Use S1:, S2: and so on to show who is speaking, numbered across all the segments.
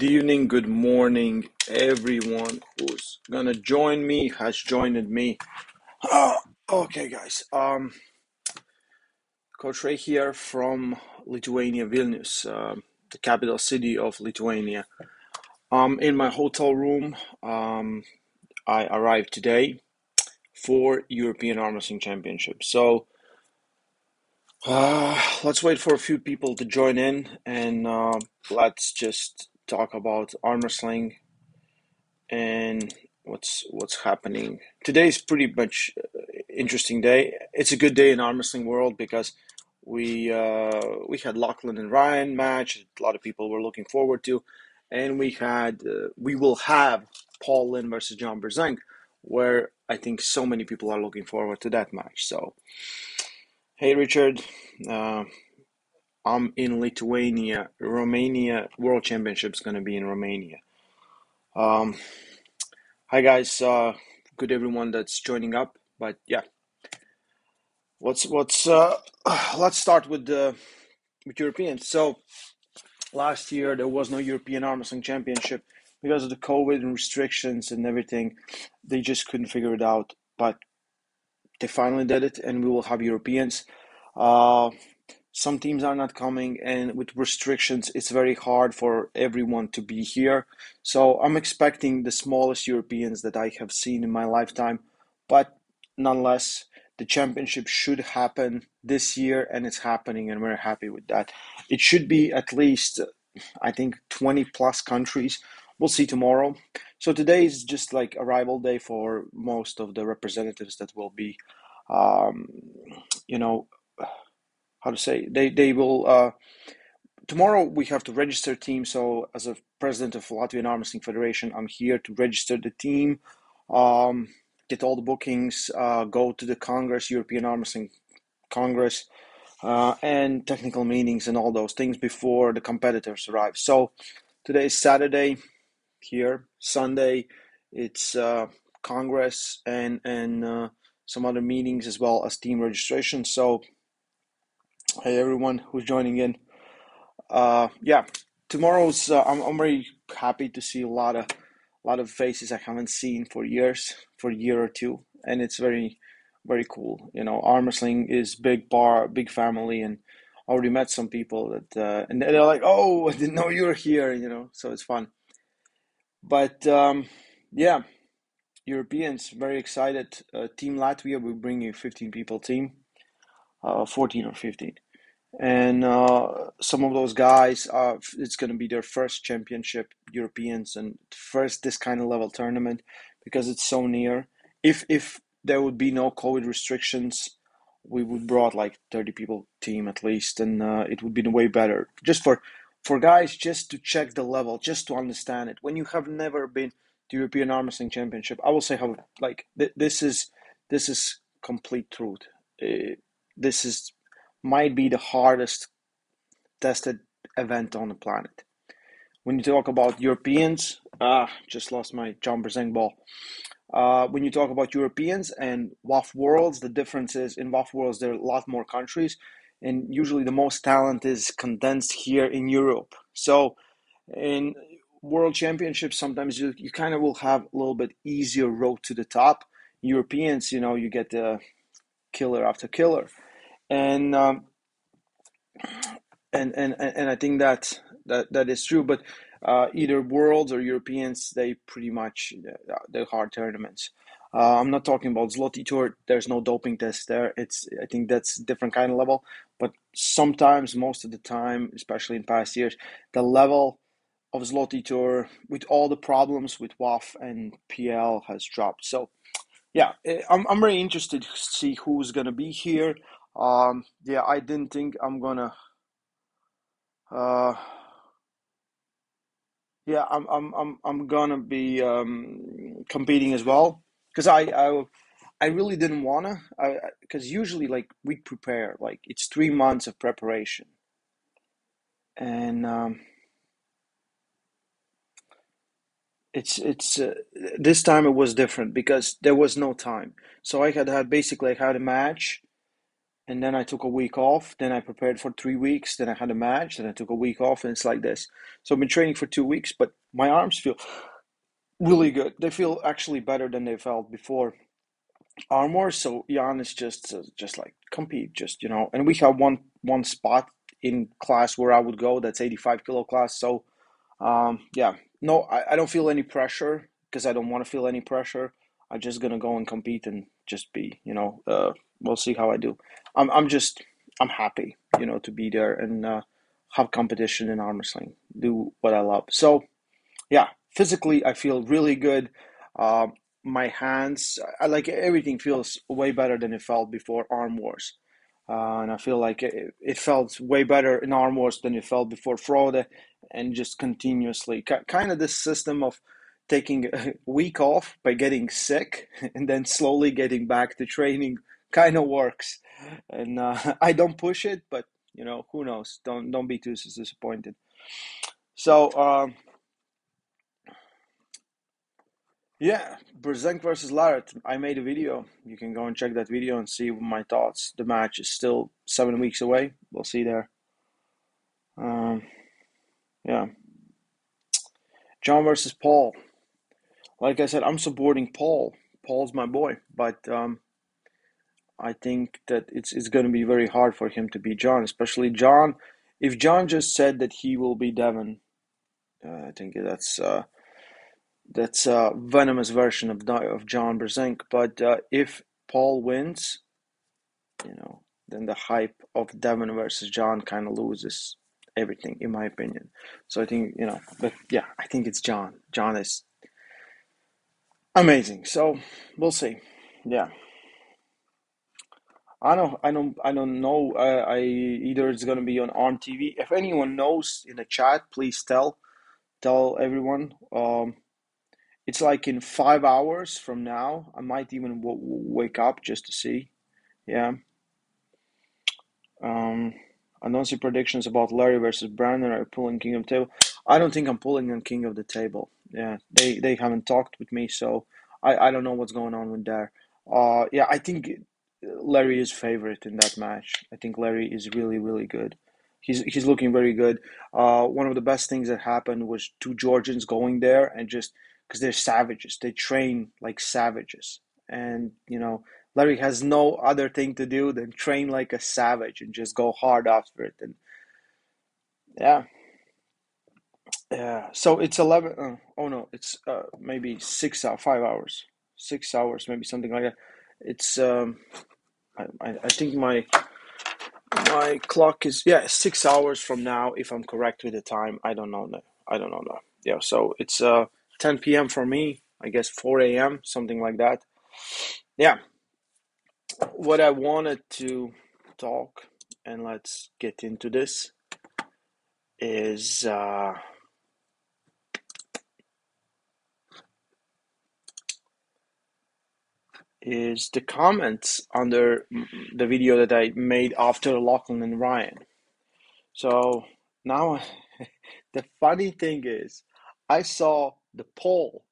S1: Good evening, good morning, everyone who's gonna join me has joined me. Uh, okay, guys. Um, Coach Ray here from Lithuania, Vilnius, um, the capital city of Lithuania. I'm in my hotel room. Um, I arrived today for European Arm Wrestling Championship. So uh, let's wait for a few people to join in, and uh, let's just talk about arm wrestling and what's what's happening. Today is pretty much uh, interesting day. It's a good day in arm wrestling world because we uh, we had Lachlan and Ryan match. A lot of people were looking forward to, and we had uh, we will have Paul Linn versus John Brzenk, where I think so many people are looking forward to that match. So, hey Richard, uh, I'm in Lithuania. Romania World Championship's gonna be in Romania. Um, Hi guys, uh, good everyone that's joining up. But yeah, what's what's uh, let's start with the with Europeans. So last year there was no European arm wrestling championship because of the COVID and restrictions and everything. They just couldn't figure it out, but they finally did it, and we will have Europeans. Uh, some teams are not coming and with restrictions it's very hard for everyone to be here. So i'm expecting the smallest europeans that i have seen in my lifetime but nonetheless the championship should happen this year and it's happening and we're happy with that. It should be at least i think 20 plus countries. We'll see tomorrow. So today is just like arrival day for most of the representatives that will be um, you know how to say they they will uh, tomorrow we have to register team. So as a president of latvian arm wrestling federation i'm here to register the team um, get all the bookings uh, go to the congress european arm wrestling congress uh, and technical meetings and all those things before the competitors arrive. So today is saturday here. Sunday it's uh, congress and and uh, some other meetings as well as team registration. So Hey everyone who's joining in. Uh, yeah, tomorrow's. Uh, I'm I'm very happy to see a lot of a lot of faces I haven't seen for years, for a year or two, and it's very very cool. You know, arm wrestling is big bar, big family, and I already met some people that uh, and they're like, "Oh, I didn't know you were here," you know. So it's fun. But um, yeah, Europeans very excited. Uh, team Latvia will bring you 15 people team, uh, 14 or 15 and uh, some of those guys uh, it's going to be their first championship europeans and first this kind of level tournament because it's so near. If if there would be no covid restrictions we would brought like 30 people team at least and uh, it would be way better. Just for for guys just to check the level just to understand it. When you have never been to european arm wrestling championship i will say how like th- this is this is complete truth. Uh, this is might be the hardest tested event on the planet. When you talk about Europeans, ah, just lost my John Berzeng ball. Uh, when you talk about Europeans and WAF worlds, the difference is in WAF worlds there are a lot more countries, and usually the most talent is condensed here in Europe. So, in World Championships, sometimes you, you kind of will have a little bit easier road to the top. Europeans, you know, you get the killer after killer and um, and and and I think that that that is true. But uh, either worlds or Europeans, they pretty much uh, they're hard tournaments. Uh, I'm not talking about Zloty Tur. There's no doping test there. It's I think that's different kind of level. But sometimes, most of the time, especially in past years, the level of Zloty Tur with all the problems with WAF and PL has dropped. So yeah, eh, I'm I'm very interested to see who's gonna be here. Um, yeah, I didn't think I'm gonna. Uh, yeah, I'm I'm I'm I'm gonna be um, competing as well. Because I, I I really didn't wanna. Because usually like we prepare like it's three months of preparation. And um, it's it's uh, this time it was different because there was no time. So I had had basically I had a match and then I took a week off. Then I prepared for three weeks. Then I had a match. Then I took a week off, and it's like this. So I've been training for two weeks, but my arms feel really good. They feel actually better than they felt before armor. So Jan is just uh, just like compete, just you know. And we have one one spot in class where I would go. That's eighty five kilo class. So um, yeah, no, I, I don't feel any pressure because I don't want to feel any pressure. I'm just gonna go and compete and just be, you know. Uh, we'll see how I do. I'm I'm just I'm happy, you know, to be there and uh, have competition in arm wrestling. Do what I love. So yeah, physically I feel really good. Uh, my hands, I like everything feels way better than it felt before Arm Wars. Uh, and I feel like it, it, felt way better in Arm Wars than it felt before Frode, and just continuously, kind of this system of taking a week off by getting sick and then slowly getting back to training kind of works. And uh, I don't push it, but you know who knows? Don't don't be too disappointed. So um, yeah, Brzenk versus Larratt. I made a video. You can go and check that video and see my thoughts. The match is still seven weeks away. We'll see there. Um, yeah. John versus Paul. Like I said, I'm supporting Paul. Paul's my boy, but um, I think that it's it's going to be very hard for him to be John, especially John. If John just said that he will be Devon, uh, I think that's. Uh, that's a venomous version of of John Brzenk. But uh, if Paul wins, you know, then the hype of Devon versus John kind of loses everything, in my opinion. So I think you know, but yeah, I think it's John. John is amazing. So we'll see. Yeah. I don't, I don't, I don't know. I either it's gonna be on Arm TV. If anyone knows in the chat, please tell, tell everyone. Um, it's like in five hours from now. I might even w- wake up just to see. Yeah. Um, I don't see predictions about Larry versus Brandon or pulling King of the Table. I don't think I'm pulling on King of the Table. Yeah, they they haven't talked with me, so I, I don't know what's going on with there. Uh, yeah, I think Larry is favorite in that match. I think Larry is really really good. He's he's looking very good. Uh, one of the best things that happened was two Georgians going there and just because they're savages. They train like savages. And, you know, Larry has no other thing to do than train like a savage and just go hard after it. And yeah. Yeah. So it's 11. Uh, oh, no. It's uh, maybe six hours, five hours, six hours, maybe something like that. It's, um, I, I, I think my, my clock is, yeah, six hours from now, if I'm correct with the time. I don't know. No, I don't know. That. Yeah. So it's, uh, 10 p.m. for me, I guess 4 a.m., something like that. Yeah. What I wanted to talk, and let's get into this, is uh, is the comments under the video that I made after Lachlan and Ryan. So now, the funny thing is, I saw the poll,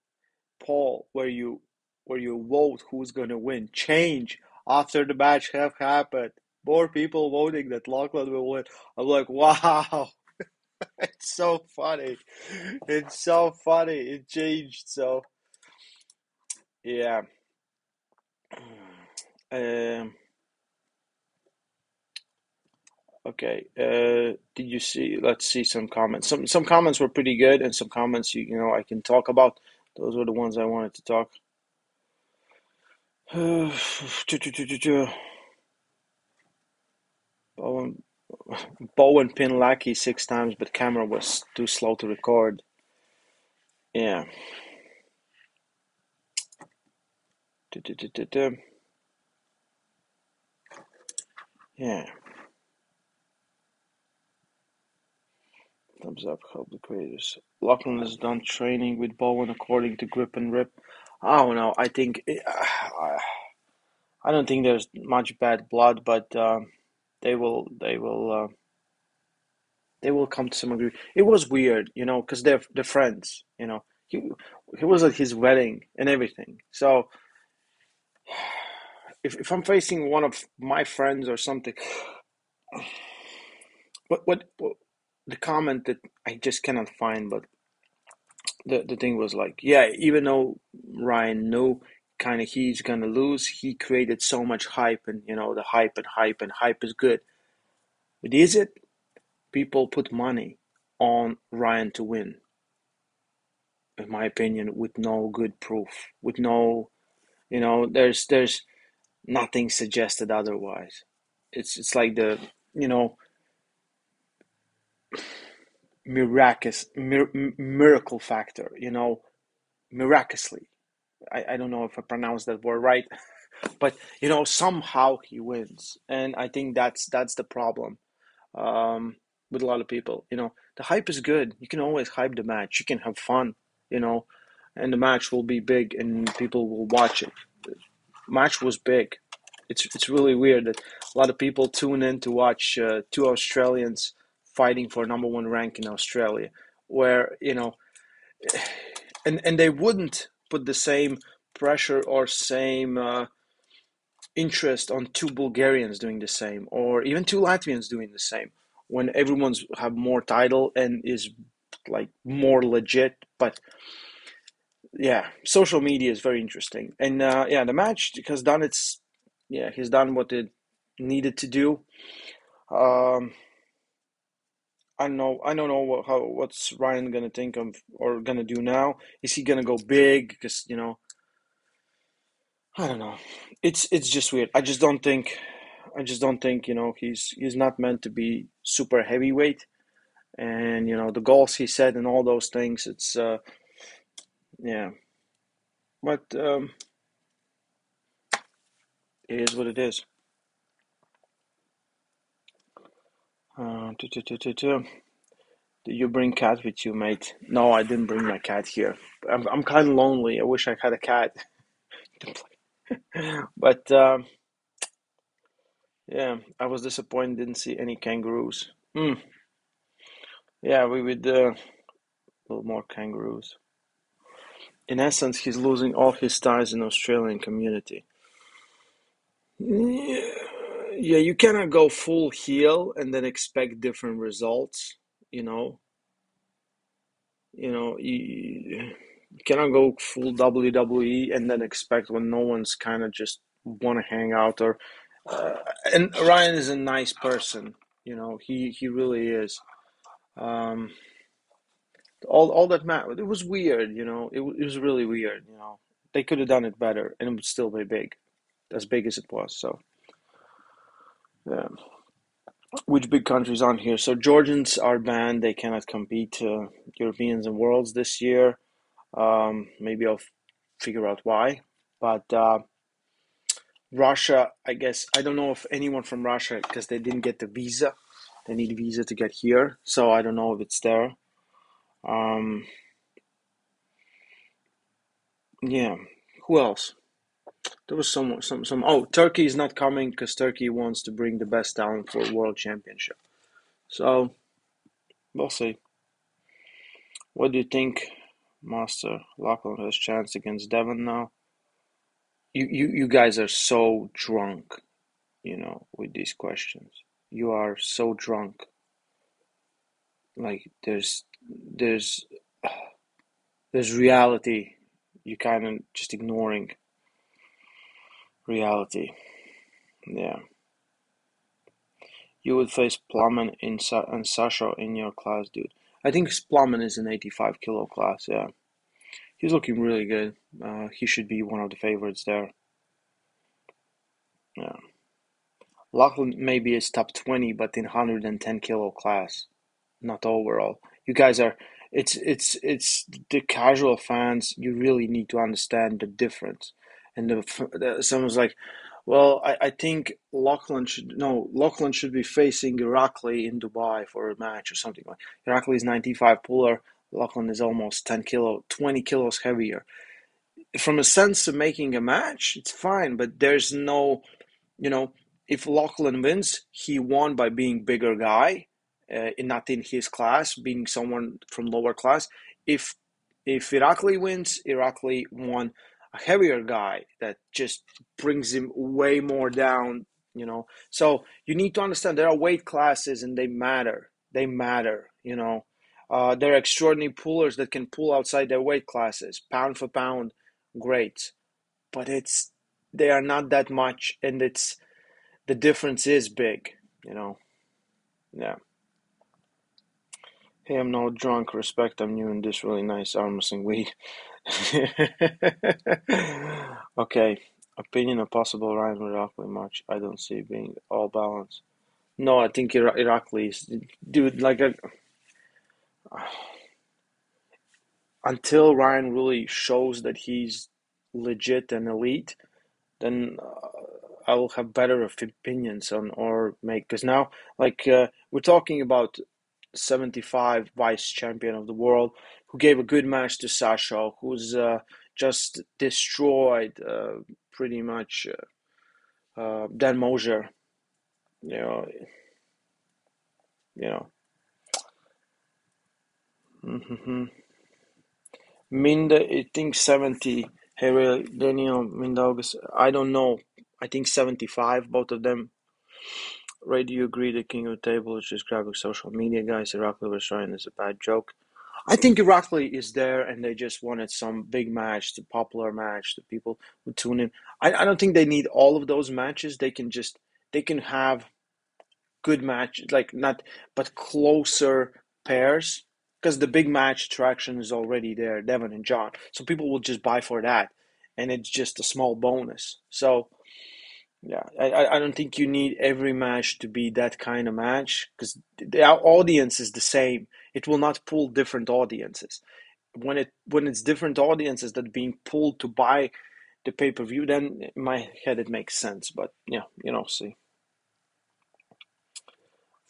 S1: poll where you where you vote who's to win change after the match have happened. More people voting that Lachlan will win. I'm like, wow, it's so funny. It's so funny. It changed. So, yeah. Um. Okay. Uh, did you see? Let's see some comments. Some some comments were pretty good, and some comments you you know I can talk about. Those were the ones I wanted to talk. Bowen, Bowen pin Lackey six times, but camera was too slow to record. Yeah. Yeah. Thumbs up, help the creators. Lachlan has done training with Bowen according to Grip and Rip. I don't know. I think uh, I don't think there's much bad blood, but um, they will they will uh, they will come to some agreement. It was weird, you know, because they're they're friends. You know, he he was at his wedding and everything, so if, if I'm facing one of my friends or something, what, what, what the comment that I just cannot find, but the the thing was like, yeah, even though Ryan knew kind of he's gonna lose, he created so much hype, and you know the hype and hype and hype is good. But is it? People put money on Ryan to win. In my opinion, with no good proof, with no, you know, there's there's nothing suggested otherwise. It's it's like the you know miraculous mir- miracle factor. You know, miraculously. I, I don't know if I pronounced that word right, but you know somehow he wins, and I think that's that's the problem um, with a lot of people. You know, the hype is good. You can always hype the match. You can have fun. You know, and the match will be big, and people will watch it. The match was big. It's it's really weird that a lot of people tune in to watch uh, two Australians fighting for number one rank in Australia, where you know, and and they wouldn't put the same pressure or same uh, interest on two Bulgarians doing the same, or even two Latvians doing the same, when everyone's have more title and is like more legit. But yeah, social media is very interesting, and uh, yeah, the match has done its yeah he's done what it needed to do. Um, I don't know. I don't know what, how what's Ryan gonna think of or gonna do now. Is he gonna go big? Because you know, I don't know. It's it's just weird. I just don't think. I just don't think you know he's he's not meant to be super heavyweight, and you know the goals he set and all those things. It's uh, yeah, but um, it is what it is. Uh, Did you bring cat with you, mate? No, I didn't bring my cat here. I'm I'm kind of lonely. I wish I had a cat. but um, yeah, I was disappointed. Didn't see any kangaroos. Mm. Yeah, we would uh, a little more kangaroos. In essence, he's losing all his ties in Australian community. Yeah, you cannot go full heel and then expect different results. You know, you know, you, you cannot go full WWE and then expect when no one's kind of just want to hang out or. Uh, and Ryan is a nice person. You know, he he really is. Um, all all that mattered. It was weird. You know, it it was really weird. You know, they could have done it better, and it would still be big, as big as it was. So. Yeah. Which big countries on here? So Georgians are banned; they cannot compete uh, Europeans and Worlds this year. Um, maybe I'll figure out why. But uh, Russia, I guess I don't know if anyone from Russia because they didn't get the visa. They need visa to get here, so I don't know if it's there. Um, yeah, who else? There was some some some. Oh, Turkey is not coming because Turkey wants to bring the best talent for World Championship. So we'll see. What do you think, Master Lachlan has chance against Devon now? You you you guys are so drunk, you know, with these questions. You are so drunk. Like there's there's there's reality. You kind of just ignoring reality. Yeah. You would face Plummen in Sa- and Sasha in your class, dude. I think Plummen is an 85 kilo class, yeah. He's looking really good. Uh, he should be one of the favorites there. Yeah. Lachlan maybe is top 20, but in 110 kilo class, not overall. You guys are. It's it's it's the casual fans. You really need to understand the difference. And the, the someone's like, well, I, I think Lachlan should no Lachlan should be facing Irakli in Dubai for a match or something like. Irakli is 95 puller. Lachlan is almost 10 kilo, 20 kilos heavier. From a sense of making a match, it's fine, but there's no, you know, if Lachlan wins, he won by being bigger guy, uh, not in his class, being someone from lower class. If if Irakli wins, Irakli won a heavier guy that just brings him way more down, you know. So you need to understand there are weight classes and they matter. They matter, you know. Uh, there are extraordinary pullers that can pull outside their weight classes, pound for pound, great. But it's they are not that much, and it's the difference is big, you know. Yeah. Hey, I'm not drunk. Respect, I'm new in this really nice arm wrestling weed. okay. Opinion of possible Ryan Irakli match. I don't see it being all balanced. No, I think Ira- is, dude, like, a, until Ryan really shows that he's legit and elite, then uh, I will have better opinions on or make because now, like, uh, we're talking about 75 vice champion of the world who gave a good match to Sasha, who's uh, just destroyed uh, pretty much uh, uh, Dan Mosier. You know, you know. Mm-hmm. Minda, I think 70. Hey, really, Daniel Minda August. I don't know. I think 75, both of them. Ray, do you agree the king of the table is just grabbing social media guys? Irakli was trying is a bad joke. I think Irakli is there and they just wanted some big match, the popular match that people would tune in. I, I don't think they need all of those matches. They can just they can have good match like not but closer pairs because the big match attraction is already there, Devon and John. So people will just buy for that and it's just a small bonus. So yeah, I, I don't think you need every match to be that kind of match because the audience is the same. It will not pull different audiences. When it when it's different audiences that being pulled to buy the pay per view, then in my head it makes sense. But yeah, you know, see.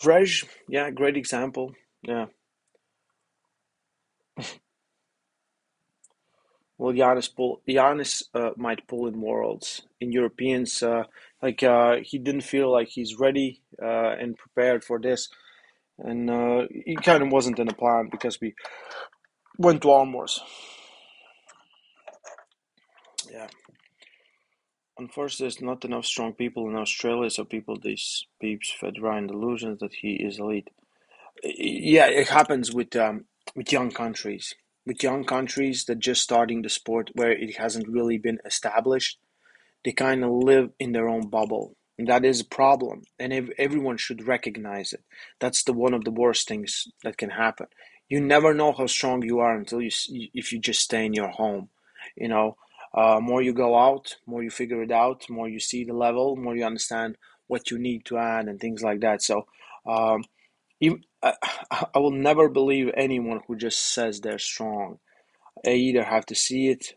S1: Vrej, yeah, great example. Yeah. Well, Giannis pull Giannis uh, might pull in worlds in Europeans. Uh, like uh, he didn't feel like he's ready uh, and prepared for this, and uh, he kind of wasn't in the plan because we went to Almors. Yeah. Unfortunately, there's not enough strong people in Australia, so people these peeps fed Ryan delusions that he is elite. Yeah, it happens with um, with young countries with young countries that just starting the sport where it hasn't really been established, they kind of live in their own bubble. And that is a problem, and ev- everyone should recognize it. That's the one of the worst things that can happen. You never know how strong you are until you if you just stay in your home. You know, uh, more you go out, more you figure it out, more you see the level, more you understand what you need to add and things like that. So, um, I, I will never believe anyone who just says they're strong. I either have to see it,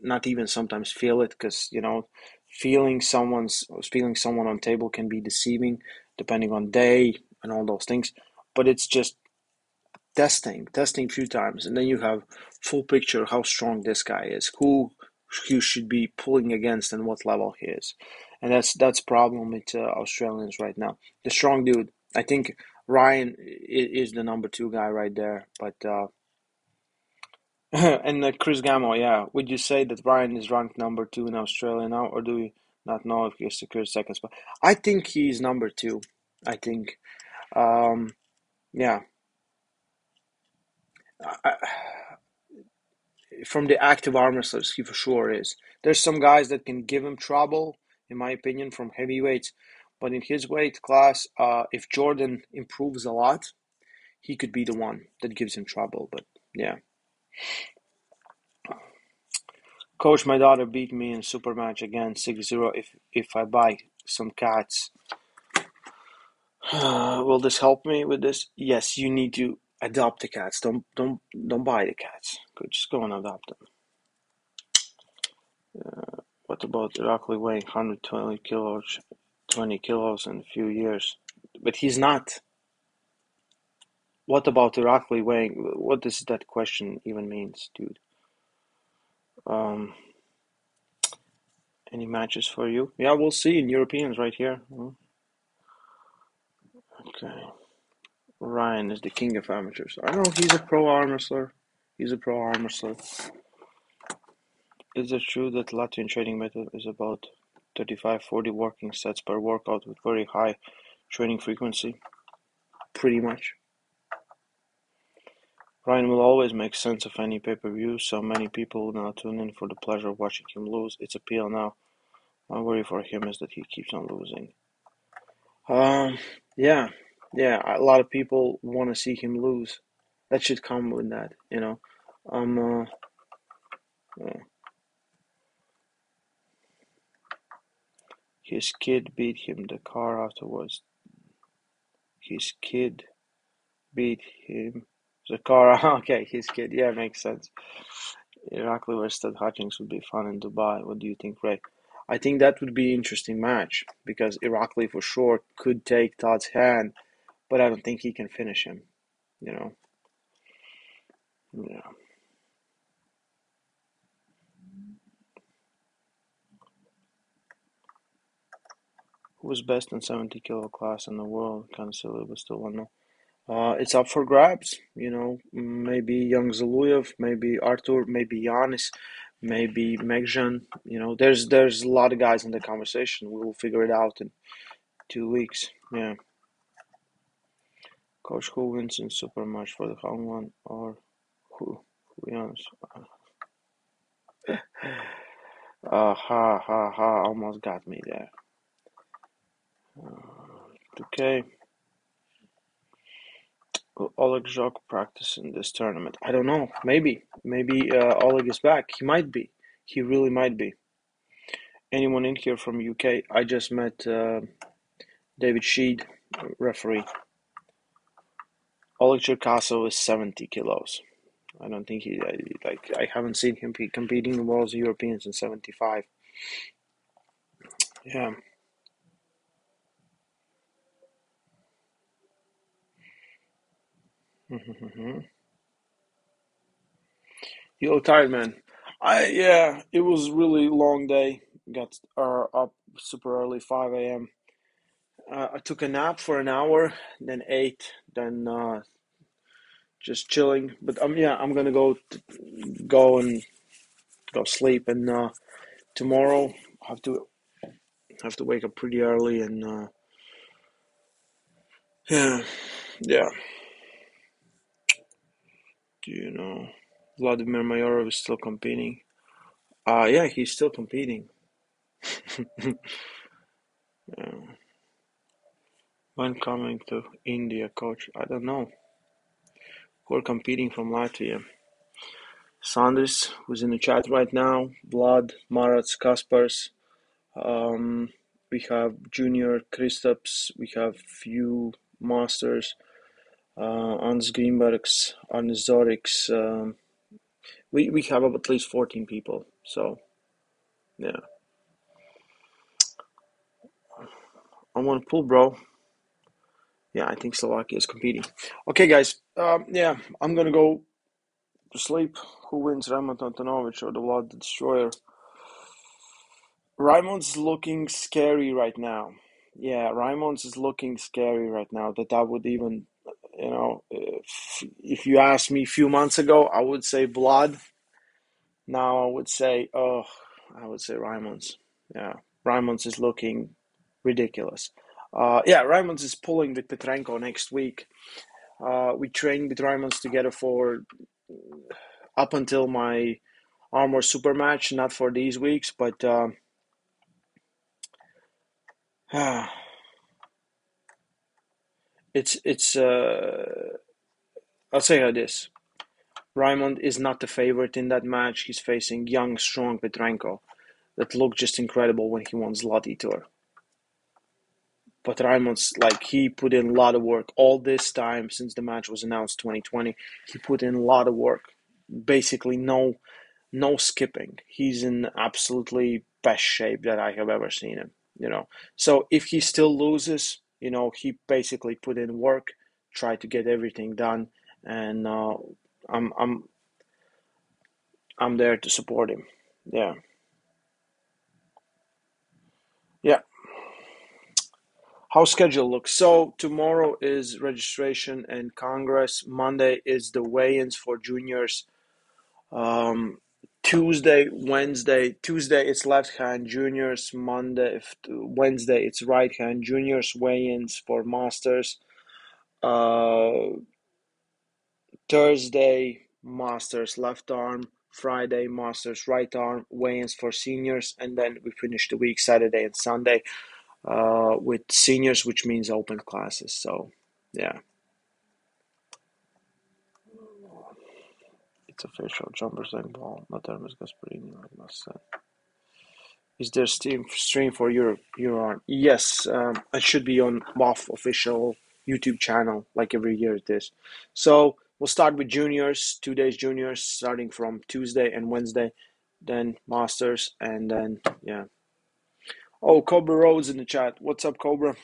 S1: not even sometimes feel it, because you know, feeling someone's feeling someone on table can be deceiving, depending on day and all those things. But it's just testing, testing a few times, and then you have full picture how strong this guy is, who you should be pulling against, and what level he is, and that's that's problem with uh, Australians right now. The strong dude, I think Ryan is the number two guy right there, but. Uh, and uh, Chris Gamo, yeah. Would you say that Ryan is ranked number two in Australia now, or do we not know if he secured second spot? I think he's number two. I think, um, yeah. I, from the active arm wrestlers, he for sure is. There's some guys that can give him trouble, in my opinion, from heavyweights, but in his weight class, uh, if Jordan improves a lot, he could be the one that gives him trouble. But yeah. Coach, my daughter beat me in super match again, 6-0. If if I buy some cats, will this help me with this? Yes, you need to adopt the cats. Don't don't don't buy the cats. Just go and adopt them. Uh, what about Irakli weighing 120 kilos, 20 kilos in a few years? But he's not. What about Irakli weighing? What does that question even means, dude? Um, any matches for you? Yeah, we'll see in Europeans right here. Hmm. Okay. Ryan is the king of amateurs. I know he's a pro arm wrestler. He's a pro arm wrestler. Is it true that Latvian training method is about 35, 40 working sets per workout with very high training frequency? Pretty much. Ryan will always make sense of any pay-per-view, so many people now tune in for the pleasure of watching him lose. It's appeal now. My worry for him is that he keeps on losing. Um, yeah, yeah. A lot of people want to see him lose. That should come with that, you know. Um, uh, yeah. His kid beat him the car afterwards. His kid beat him the car. Okay, his kid. Yeah, makes sense. Irakli versus Todd Hutchings would be fun in Dubai. What do you think, Ray? I think that would be an interesting match because Irakli for sure could take Todd's hand, but I don't think he can finish him. You know. Yeah. Who's best in 70 kilo class in the world? Kind of silly, but still one. Uh, it's up for grabs. You know, maybe young Zaluyev, maybe Artur, maybe Yanis, maybe Megjan. You know, there's there's a lot of guys in the conversation. We will figure it out in two weeks. Yeah. Coach, who wins in super match for the home one or who? Who wins? Uh, ha ha ha! Almost got me there. Okay. Will Oleg Zhokh practice in this tournament? I don't know. Maybe. Maybe uh, Oleg is back. He might be. He really might be. Anyone in here from UK? I just met uh, David Sheed, referee. Oleg Cherkassov is 70 kilos. I don't think he like. I haven't seen him competing in Worlds Europeans in 75. Yeah. You look tired, man. I yeah, it was really long day. Got uh, up super early, five a.m. Uh, I took a nap for an hour, then ate, then uh, just chilling. But um, yeah, I'm gonna go go and go sleep, and uh, tomorrow I have to have to wake up pretty early, and uh, yeah, yeah. Do you know Vladimir Mayorov is still competing? Uh yeah, he's still competing. yeah. When coming to India, coach? I don't know. Who are competing from Latvia? Sandris, who's in the chat right now, Vlad, Marats, Kaspars. Um, we have Junior Kristaps, we have few masters uh, Anders Greenbergs, Arne Zoriks. Um, we, we have at least 14 people. So, yeah. I'm on pool, bro. Yeah, I think Slovakia is competing. Okay, guys. Um, yeah, I'm to go to sleep. Who wins, Raymond Antonovich or the Vlad the Destroyer? Raymond's looking scary right now. Yeah, Raymond's is looking scary right now. That I would even you know, if, if you asked me a few months ago, I would say Vlad. Now I would say, oh, I would say Raimonds. Yeah, Raimonds is looking ridiculous. Uh, yeah, Raimonds is pulling with Petrenko next week. Uh, we trained with Raimonds together for up until my Armor Super match, not for these weeks, but uh, it's it's uh, I'll say like this. Raymond is not the favorite in that match. He's facing young, strong Petrenko that looked just incredible when he won Zloty Tur. But Raymond's like he put in a lot of work all this time since the match was announced 2020. He put in a lot of work. Basically no no skipping. He's in absolutely best shape that I have ever seen him, you know. So if he still loses, you know, he basically put in work, tried to get everything done, and uh, I'm I'm I'm there to support him. Yeah. Yeah. How schedule looks. So tomorrow is registration and Congress. Monday is the weigh-ins for juniors. Um, Tuesday, Wednesday. Tuesday it's left hand juniors. Monday, Wednesday it's right hand juniors weigh-ins for masters. Uh, Thursday masters left arm. Friday masters right arm weigh-ins for seniors, and then we finish the week Saturday and Sunday uh, with seniors, which means open classes. So, yeah. It's official. Jumpers and ball. Not Hermes Gasparini, I must. Is there stream stream for Europe Euro? Yes, um, it should be on WAF official YouTube channel, like every year it is. So we'll start with juniors, two days juniors, starting from Tuesday and Wednesday, then masters, and then yeah. Oh, Cobra Rhodes in the chat. What's up, Cobra?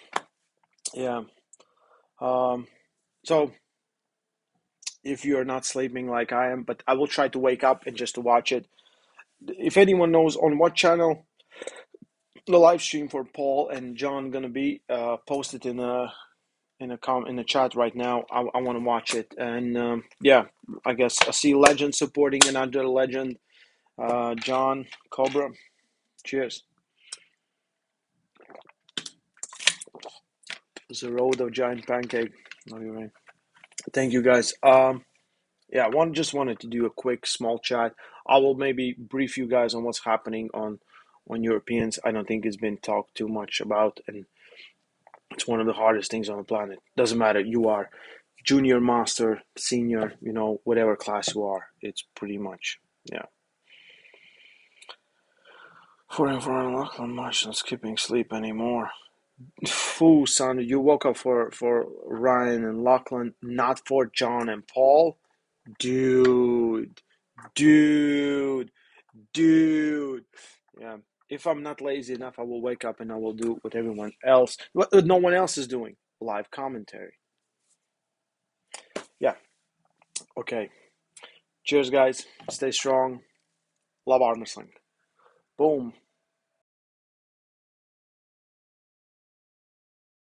S1: Yeah. Um. So if you're not sleeping like I am, but I will try to wake up and just to watch it. If anyone knows on what channel the live stream for Paul and John gonna be, uh, post it in a in a com in the chat right now. I, I want to watch it, and um, yeah, I guess I see legend supporting another legend, uh, John Cobra. Cheers. The road of giant pancake. No, you're right. Thank you guys. Um, yeah, one just wanted to do a quick small chat. I will maybe brief you guys on what's happening on on Europeans. I don't think it's been talked too much about, and it's one of the hardest things on the planet. Doesn't matter you are junior, master, senior, you know, whatever class you are. It's pretty much yeah. Forever unlocked, I'm not skipping sleep anymore. Foo, son, you woke up for for Ryan and Lachlan, not for John and Paul, dude, dude, dude. Yeah, if I'm not lazy enough, I will wake up and I will do what everyone else, what no one else is doing, live commentary. Yeah. Okay. Cheers, guys. Stay strong. Love arm wrestling. Boom.